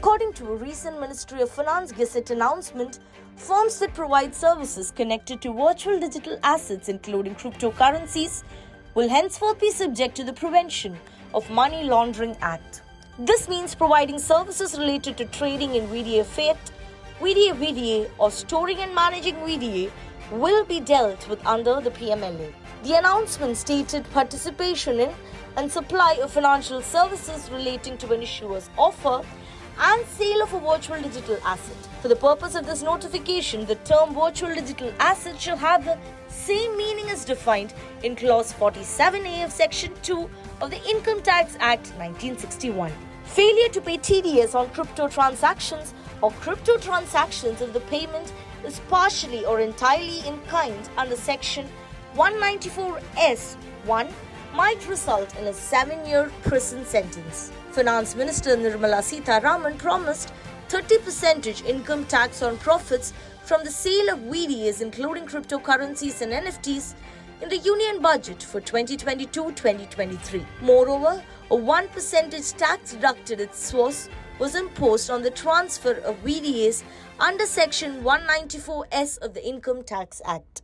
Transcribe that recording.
According to a recent Ministry of Finance Gazette announcement, firms that provide services connected to virtual digital assets, including cryptocurrencies, will henceforth be subject to the Prevention of Money Laundering Act. This means providing services related to trading in VDA fiat, VDA VDA, or storing and managing VDA will be dealt with under the PMLA. The announcement stated participation in and supply of financial services relating to an issuer's offer and sale of a virtual digital asset. For the purpose of this notification, the term virtual digital asset shall have the same meaning as defined in Clause 47A of Section 2 of the Income Tax Act 1961. Failure to pay TDS on crypto transactions or crypto transactions if the payment is partially or entirely in kind under Section 194S1 might result in a seven year prison sentence. Finance Minister Nirmala Sitharaman promised 30% income tax on profits from the sale of VDAs, including cryptocurrencies and NFTs, in the Union Budget for 2022 2023. Moreover, a 1% tax deducted at source was imposed on the transfer of VDAs under Section 194S of the Income Tax Act.